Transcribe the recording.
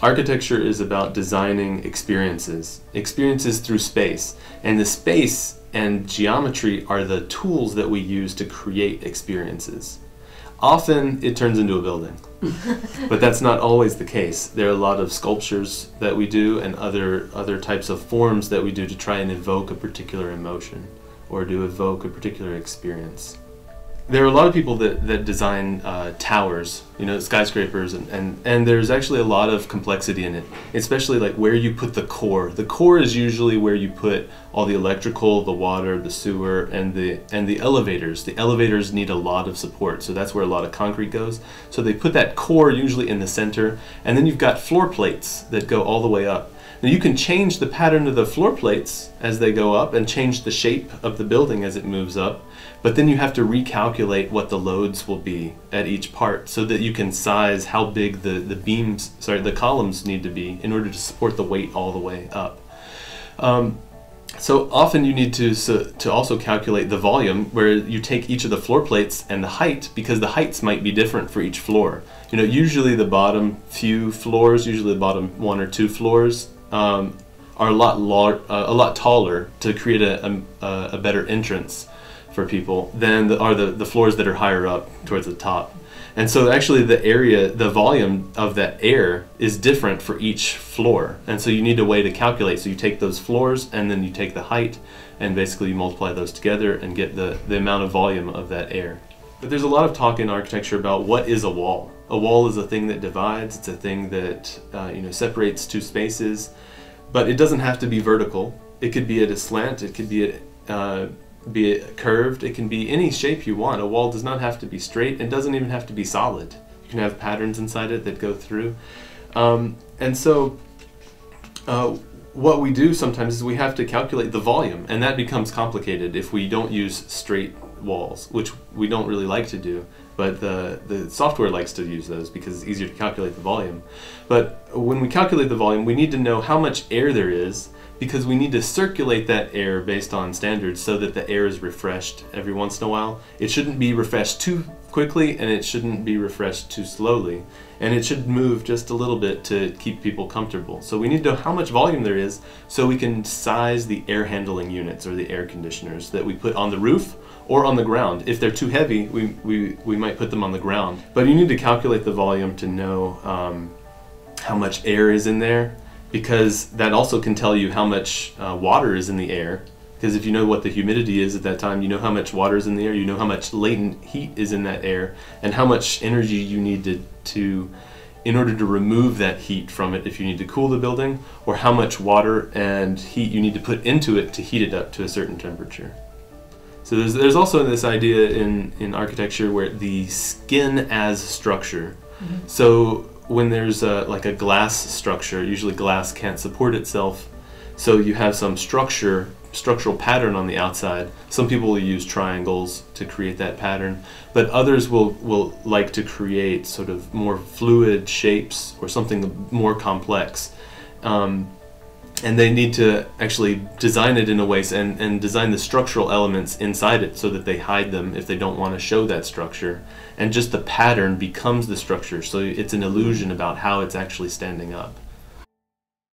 Architecture is about designing experiences, experiences through space. And the space and geometry are the tools that we use to create experiences. Often it turns into a building, but that's not always the case. There are a lot of sculptures that we do and other, other types of forms that we do to try and evoke a particular emotion or to evoke a particular experience there are a lot of people that, that design uh, towers, you know, skyscrapers, and, and, and there's actually a lot of complexity in it, especially like where you put the core. The core is usually where you put all the electrical, the water, the sewer, and the and the elevators. The elevators need a lot of support, so that's where a lot of concrete goes. So they put that core usually in the center, and then you've got floor plates that go all the way up. Now you can change the pattern of the floor plates as they go up and change the shape of the building as it moves up, but then you have to recalculate what the loads will be at each part so that you can size how big the, the beams, sorry, the columns need to be in order to support the weight all the way up. Um, so often you need to, so, to also calculate the volume where you take each of the floor plates and the height because the heights might be different for each floor. You know, usually the bottom few floors, usually the bottom one or two floors um, are a lot lar- uh, a lot taller to create a, a, a, better entrance for people than the, are the, the floors that are higher up towards the top. And so actually the area, the volume of that air is different for each floor. And so you need a way to calculate. So you take those floors and then you take the height and basically you multiply those together and get the, the amount of volume of that air. But there's a lot of talk in architecture about what is a wall. A wall is a thing that divides. It's a thing that uh, you know separates two spaces, but it doesn't have to be vertical. It could be at a slant. It could be at, uh, be it curved. It can be any shape you want. A wall does not have to be straight. It doesn't even have to be solid. You can have patterns inside it that go through. Um, and so, uh, what we do sometimes is we have to calculate the volume, and that becomes complicated if we don't use straight walls, which we don't really like to do, but the, the software likes to use those because it's easier to calculate the volume. But when we calculate the volume, we need to know how much air there is because we need to circulate that air based on standards so that the air is refreshed every once in a while. It shouldn't be refreshed too quickly and it shouldn't be refreshed too slowly. And it should move just a little bit to keep people comfortable. So we need to know how much volume there is so we can size the air handling units or the air conditioners that we put on the roof or on the ground. If they're too heavy, we, we, we might put them on the ground. But you need to calculate the volume to know um, how much air is in there because that also can tell you how much uh, water is in the air. Because if you know what the humidity is at that time, you know how much water is in the air, you know how much latent heat is in that air, and how much energy you need to, to in order to remove that heat from it if you need to cool the building, or how much water and heat you need to put into it to heat it up to a certain temperature. So there's, there's also this idea in, in architecture where the skin as structure. Mm-hmm. So when there's a, like a glass structure, usually glass can't support itself. So you have some structure, structural pattern on the outside. Some people will use triangles to create that pattern, but others will, will like to create sort of more fluid shapes or something more complex. Um, and they need to actually design it in a way and, and design the structural elements inside it so that they hide them if they don't want to show that structure. And just the pattern becomes the structure so it's an illusion about how it's actually standing up